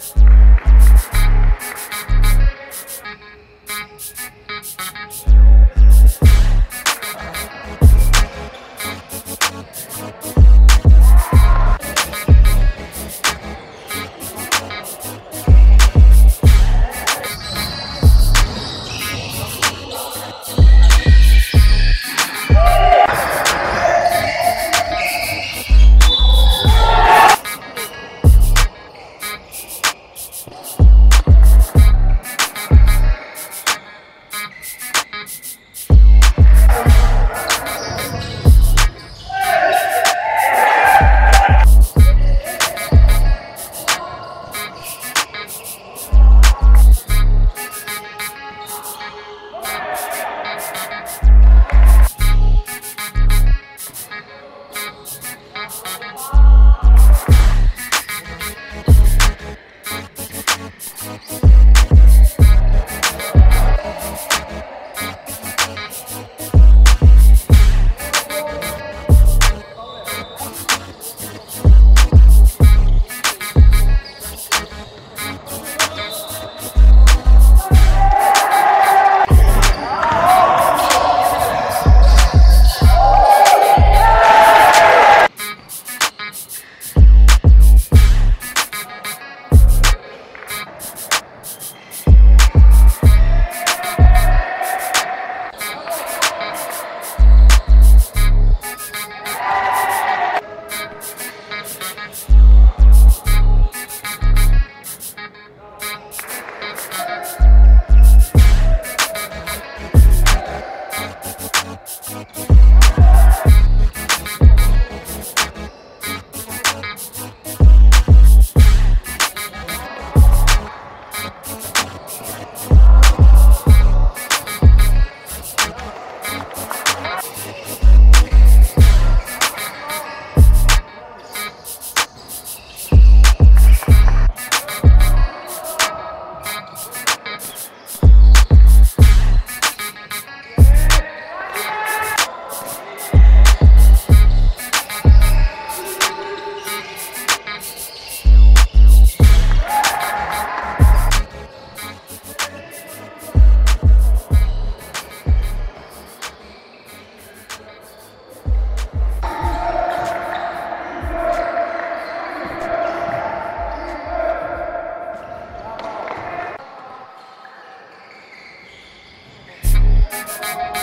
Thank thank you